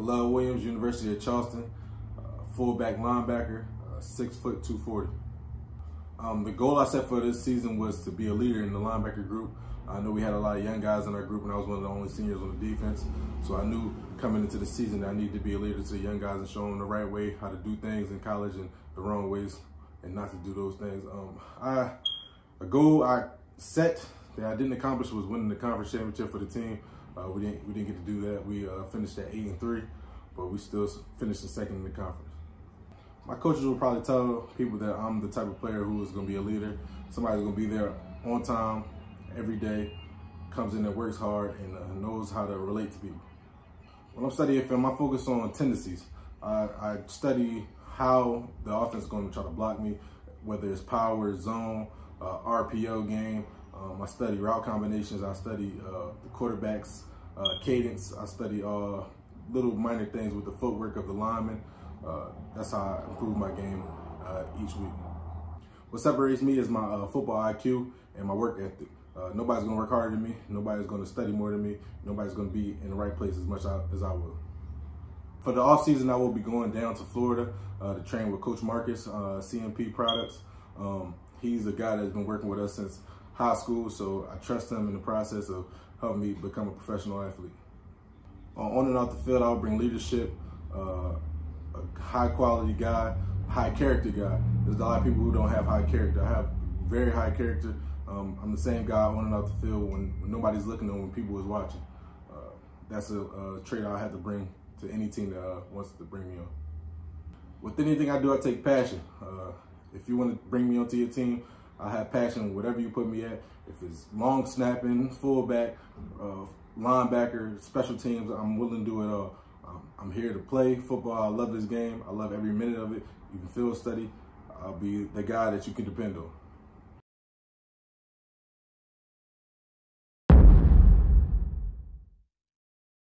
Kal-El Williams, University of Charleston, uh, fullback linebacker, uh, six foot 240. Um, the goal I set for this season was to be a leader in the linebacker group. I know we had a lot of young guys in our group, and I was one of the only seniors on the defense. So I knew coming into the season that I needed to be a leader to the young guys and show them the right way, how to do things in college and the wrong ways, and not to do those things. Um, I a goal I set that I didn't accomplish was winning the conference championship for the team. Uh, we didn't we didn't get to do that. We uh, finished at eight and three, but we still finished the second in the conference. My coaches will probably tell people that I'm the type of player who is going to be a leader. Somebody's going to be there on time, every day, comes in and works hard, and uh, knows how to relate to people. When I'm studying film, I focus on tendencies. I, I study how the offense is going to try to block me, whether it's power, zone, uh, RPO game. Um, I study route combinations. I study uh, the quarterback's uh, cadence. I study uh, little minor things with the footwork of the lineman. Uh, that's how I improve my game uh, each week. What separates me is my uh, football IQ and my work ethic. Nobody's gonna work harder than me. Nobody's gonna study more than me. Nobody's gonna be in the right place as much as I will. For the off season, I will be going down to Florida uh, to train with Coach Marcus, uh, CMP Products. Um, he's a guy that's been working with us since high school, so I trust him in the process of helping me become a professional athlete. on and off the field, I'll bring leadership, a high quality guy, high character guy. There's a lot of people who don't have high character. I have very high character. Um, I'm the same guy on and off the field when, when nobody's looking and when people is watching. Uh, that's a, a, trait I have to bring to any team that uh, wants to bring me on. With anything I do, I take passion. Uh, if you want to bring me onto your team, I have passion whatever you put me at. If it's long snapping, fullback, uh, linebacker, special teams, I'm willing to do it all. Um, I'm here to play football. I love this game. I love every minute of it. You can field study. I'll be the guy that you can depend on.